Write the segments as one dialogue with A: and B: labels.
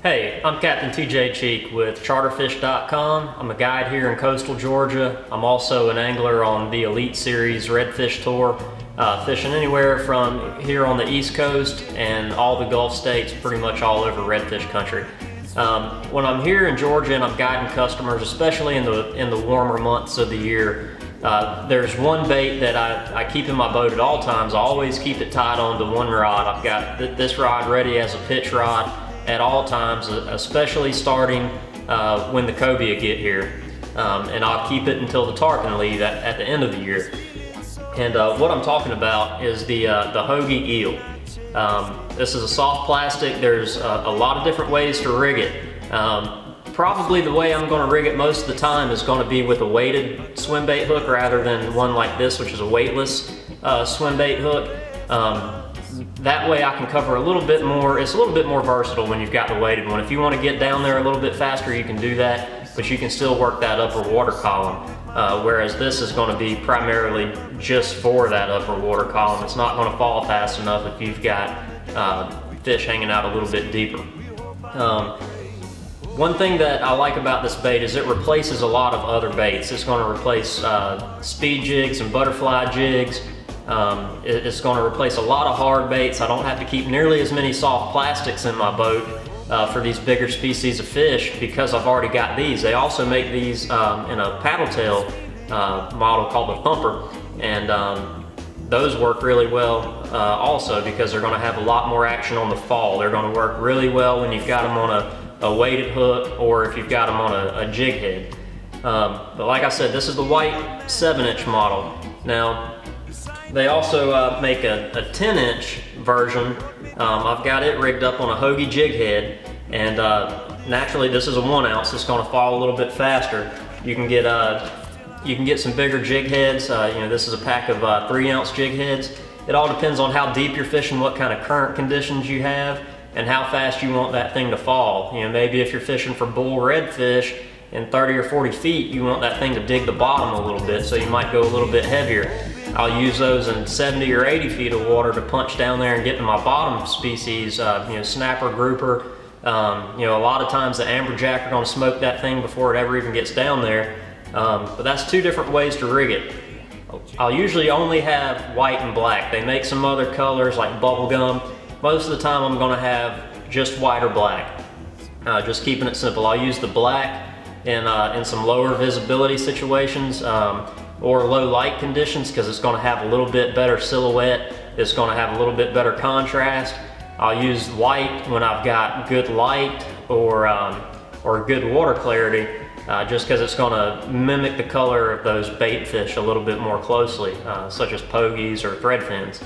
A: Hey, I'm Captain TJ Cheek with charterfish.com. I'm a guide here in coastal Georgia. I'm also an angler on the Elite Series Redfish Tour, uh, fishing anywhere from here on the East Coast and all the Gulf states, pretty much all over redfish country. Um, when I'm here in Georgia and I'm guiding customers, especially in the in the warmer months of the year, uh, there's one bait that I, I, keep in my boat at all times. I always keep it tied on to one rod. I've got th this rod ready as a pitch rod at all times, especially starting uh, when the cobia get here. Um, and I'll keep it until the tarpon leave at, at the end of the year. And uh, what I'm talking about is the, uh, the Hogy eel. Um, this is a soft plastic. There's a, a, lot of different ways to rig it. Um, probably the way I'm gonna rig it most of the time is gonna be with a weighted swim bait hook rather than one like this, which is a weightless uh, swim bait hook. Um, that way I can cover a little bit more. It's a little bit more versatile when you've got the weighted one. If you want to get down there a little bit faster, you can do that, but you can still work that upper water column. Uh, whereas this is going to be primarily just for that upper water column. It's not going to fall fast enough if you've got uh, fish hanging out a little bit deeper. Um, one thing that I like about this bait is it replaces a lot of other baits. It's going to replace uh, speed jigs and butterfly jigs, um, it's going to replace a lot of hard baits. I don't have to keep nearly as many soft plastics in my boat uh, for these bigger species of fish because I've already got these. They also make these um, in a paddle tail uh, model called the Thumper and um, those work really well uh, also because they're going to have a lot more action on the fall. They're going to work really well when you've got them on a, a weighted hook or if you've got them on a, a jig head. Um, but like I said, this is the white 7 inch model. Now, they also uh, make a, a 10 inch version. Um, I've got it rigged up on a Hogy jig head and uh, naturally this is a one ounce. It's gonna fall a little bit faster. You can get uh, you can get some bigger jig heads. Uh, you know, this is a pack of uh, three ounce jig heads. It all depends on how deep you're fishing, what kind of current conditions you have, and how fast you want that thing to fall. You know, maybe if you're fishing for bull redfish in 30 or 40 feet, you want that thing to dig the bottom a little bit, so you might go a little bit heavier. I'll use those in 70 or 80 feet of water to punch down there and get to my bottom species, uh, you know, snapper, grouper. Um, you know, a lot of times the amberjack are gonna smoke that thing before it ever even gets down there. Um, but that's two different ways to rig it. I'll usually only have white and black. They make some other colors like bubblegum. Most of the time I'm gonna have just white or black. Uh, just keeping it simple. I'll use the black in, uh, in some lower visibility situations. Um, or low light conditions because it's going to have a little bit better silhouette. It's going to have a little bit better contrast. I'll use white when I've got good light or, um, or good water clarity uh, just because it's going to mimic the color of those bait fish a little bit more closely, uh, such as pogies or threadfins.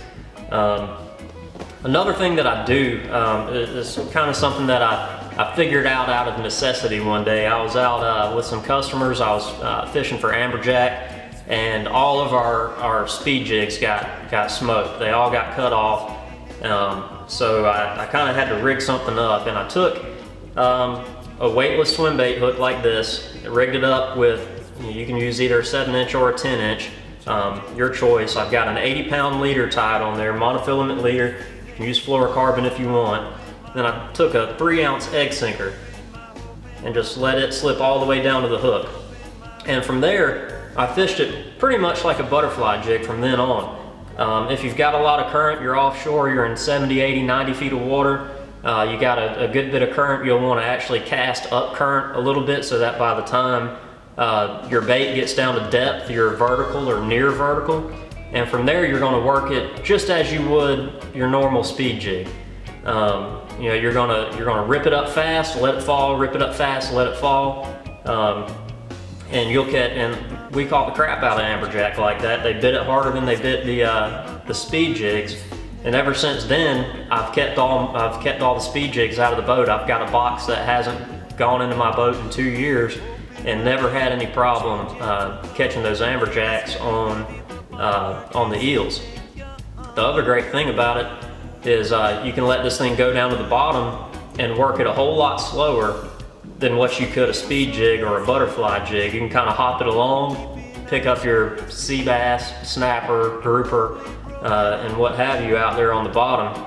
A: Um, another thing that I do um, is kind of something that I, I figured out out of necessity one day. I was out uh, with some customers, I was uh, fishing for amberjack, and all of our, our speed jigs got, got smoked. They all got cut off. Um, so I, I kind of had to rig something up and I took um, a weightless swim bait hook like this, rigged it up with, you can use either a 7 inch or a 10 inch, um, your choice. I've got an 80 pound leader tied on there, monofilament leader. You can use fluorocarbon if you want. Then I took a 3 ounce egg sinker and just let it slip all the way down to the hook. And from there, I fished it pretty much like a butterfly jig from then on. Um, if you've got a lot of current, you're offshore, you're in 70, 80, 90 feet of water, uh, you got a, a, good bit of current, you'll want to actually cast up current a little bit so that by the time uh, your bait gets down to depth, you're vertical or near vertical. And from there, you're going to work it just as you would your normal speed jig. Um, you know, you're gonna you're gonna rip it up fast, let it fall, rip it up fast, let it fall. Um, and you'll catch, and we caught the crap out of amberjack like that. They bit it harder than they bit the uh, the speed jigs. And ever since then, I've kept all I've kept all the speed jigs out of the boat. I've got a box that hasn't gone into my boat in two years, and never had any problem uh, catching those amberjacks on uh, on the eels. The other great thing about it is uh, you can let this thing go down to the bottom and work it a whole lot slower than what you could a speed jig or a butterfly jig. You can kind of hop it along, pick up your sea bass, snapper, grouper, uh, and what have you out there on the bottom.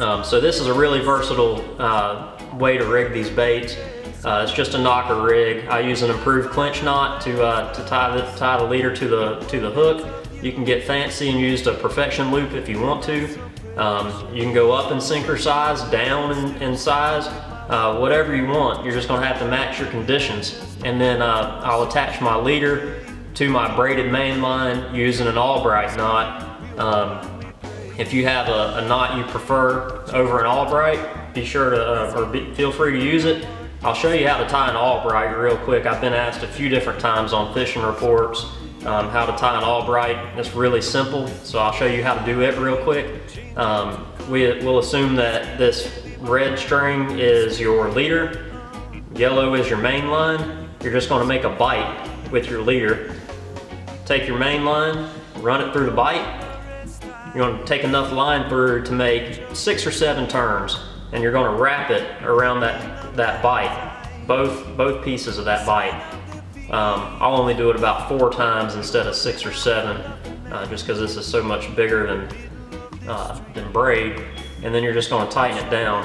A: Um, so this is a really versatile uh, way to rig these baits. Uh, it's just a knocker rig. I use an improved clinch knot to, uh, to tie, the, tie the leader to the, to the hook. You can get fancy and use a perfection loop if you want to. Um, you can go up in sinker size, down in, in size, uh, whatever you want. You're just gonna have to match your conditions. And then uh, I'll attach my leader to my braided main line using an Albright knot. Um, if you have a, a, knot you prefer over an Albright, be sure to, uh, or be, feel free to use it. I'll show you how to tie an Albright real quick. I've been asked a few different times on fishing reports um, how to tie an Albright. It's really simple, so I'll show you how to do it real quick. Um, we, will assume that this red string is your leader, yellow is your main line. You're just gonna make a bite with your leader. Take your main line, run it through the bite. You're gonna take enough line through to make six or seven turns, and you're gonna wrap it around that, that bite, both, both pieces of that bite. Um, I'll only do it about four times instead of six or seven, uh, just because this is so much bigger than, uh, than braid and then you're just gonna tighten it down.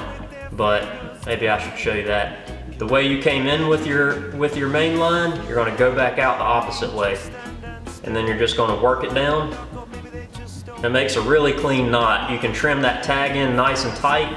A: But maybe I should show you that. The way you came in with your, with your main line, you're gonna go back out the opposite way. And then you're just gonna work it down. It makes a really clean knot. You can trim that tag in nice and tight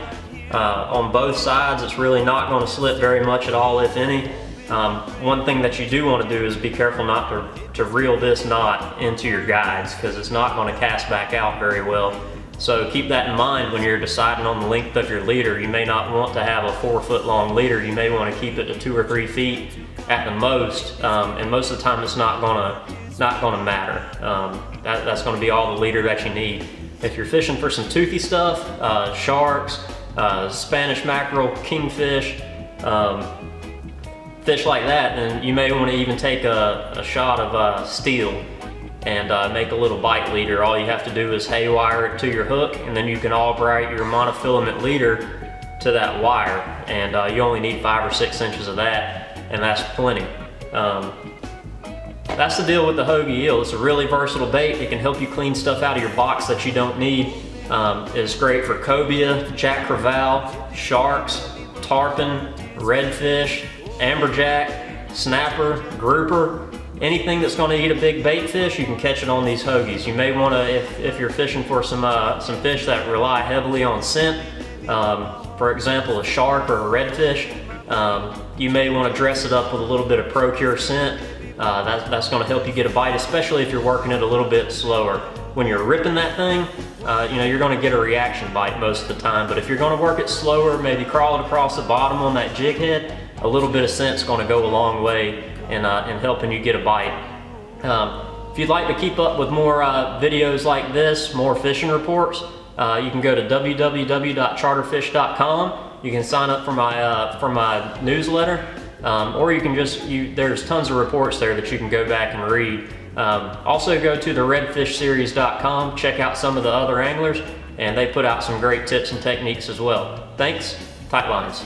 A: uh, on both sides. It's really not gonna slip very much at all, if any. Um, one thing that you do want to do is be careful not to, to reel this knot into your guides because it's not going to cast back out very well. So keep that in mind when you're deciding on the length of your leader. You may not want to have a four foot long leader. You may want to keep it to two or three feet at the most. Um, and most of the time it's not gonna, not gonna matter. Um, that, that's gonna be all the leader that you need. If you're fishing for some toothy stuff, uh, sharks, uh, Spanish mackerel, kingfish, um, fish like that, then you may want to even take a, a shot of uh, steel and uh, make a little bite leader. All you have to do is haywire it to your hook and then you can Albright your monofilament leader to that wire and uh, you only need five or six inches of that and that's plenty. Um, that's the deal with the Hogy eel. It's a really versatile bait. It can help you clean stuff out of your box that you don't need. Um, it's great for cobia, jack crevalle, sharks, tarpon, redfish, amberjack, snapper, grouper, anything that's going to eat a big bait fish, you can catch it on these Hogys. You may want to, if, if you're fishing for some, uh, some fish that rely heavily on scent, um, for example, a shark or a redfish, um, you may want to dress it up with a little bit of Pro-Cure scent. Uh, that, that's going to help you get a bite, especially if you're working it a little bit slower. When you're ripping that thing, uh, you know, you're going to get a reaction bite most of the time, but if you're going to work it slower, maybe crawl it across the bottom on that jig head, a little bit of scent's going to go a long way in, uh, in helping you get a bite. Um, if you'd like to keep up with more uh, videos like this, more fishing reports, uh, you can go to www.charterfish.com. You can sign up for my, uh, for my newsletter, um, or you can just, you, there's tons of reports there that you can go back and read. Um, also go to the redfishseries.com, check out some of the other anglers, and they put out some great tips and techniques as well. Thanks, tight lines.